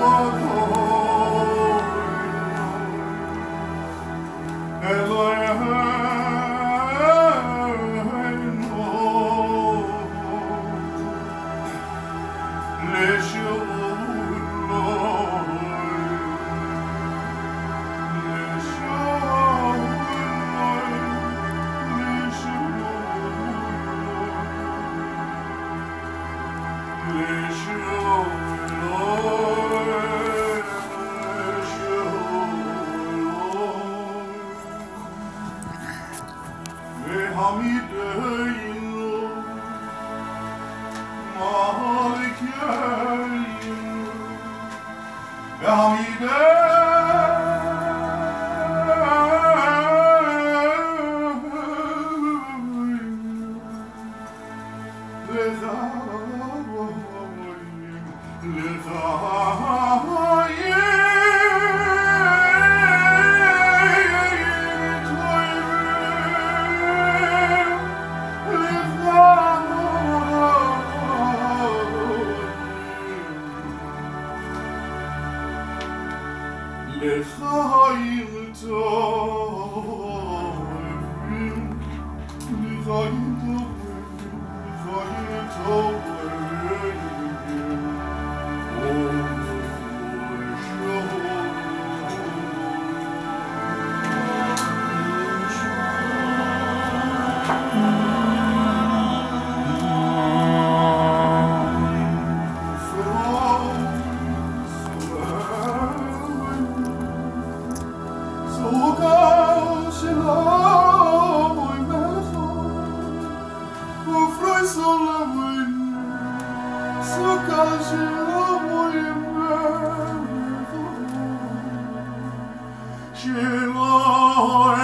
我 Domine! Michael Tove, Shiva,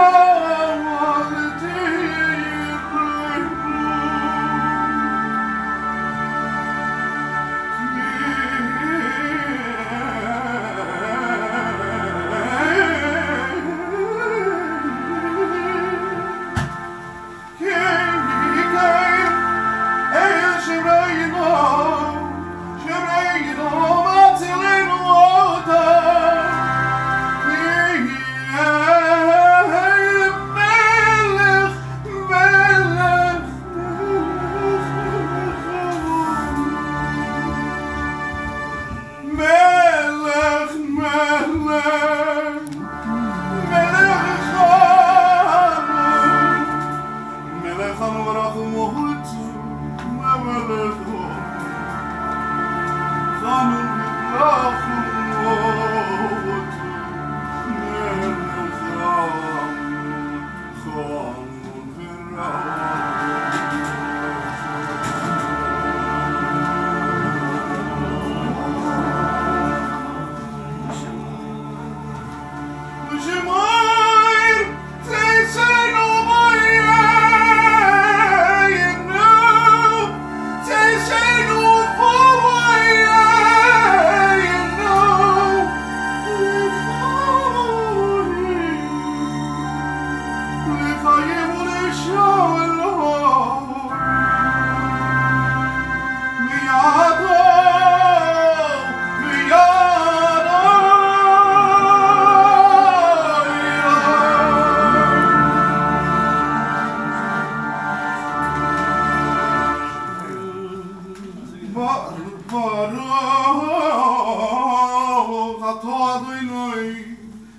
Oh! Allah.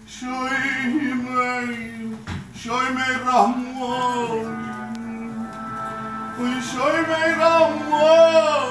Şöyme, şöyme Rahman, şöyme Rahman.